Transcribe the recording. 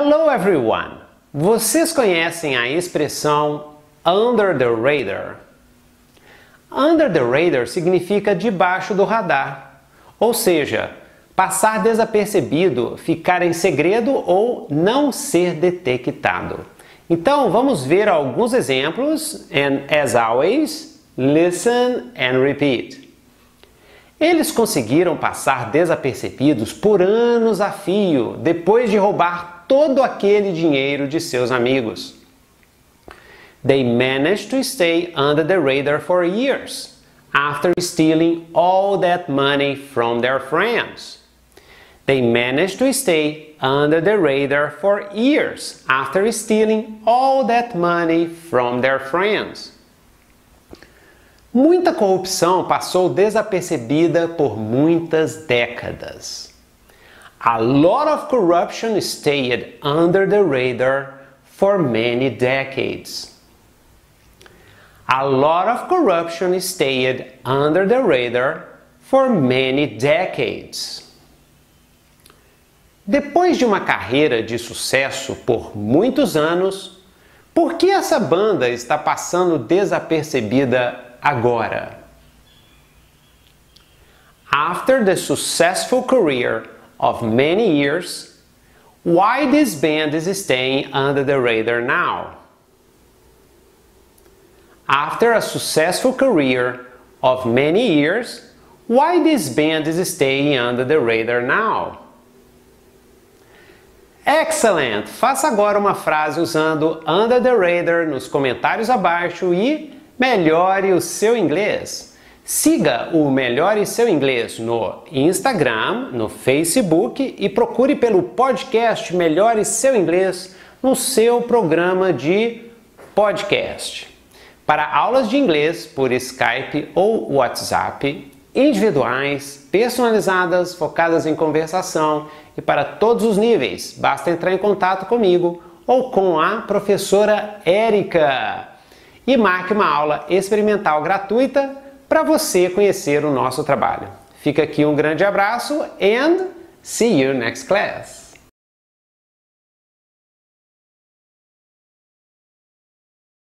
Hello everyone! Vocês conhecem a expressão under the radar? Under the radar significa debaixo do radar, ou seja, passar desapercebido, ficar em segredo ou não ser detectado. Então vamos ver alguns exemplos and as always, listen and repeat. Eles conseguiram passar desapercebidos por anos a fio depois de roubar todo aquele dinheiro de seus amigos. They managed to stay under the radar for years after stealing all that money from their friends. They managed to stay under the radar for years after stealing all that money from their friends. Muita corrupção passou desapercebida por muitas décadas. A lot of corruption stayed under the radar for many decades. A lot of corruption stayed under the radar for many decades. Depois de uma carreira de sucesso por muitos anos, por que essa banda está passando desapercebida agora. After the successful career of many years, why this band is staying under the radar now? After a successful career of many years, why this band is staying under the radar now? Excellent! Faça agora uma frase usando under the radar nos comentários abaixo e melhore o seu inglês. Siga o Melhore Seu Inglês no Instagram, no Facebook e procure pelo podcast Melhore Seu Inglês no seu programa de podcast. Para aulas de inglês por Skype ou WhatsApp, individuais, personalizadas, focadas em conversação e para todos os níveis, basta entrar em contato comigo ou com a professora Érica e marque uma aula experimental gratuita para você conhecer o nosso trabalho. Fica aqui um grande abraço and see you next class.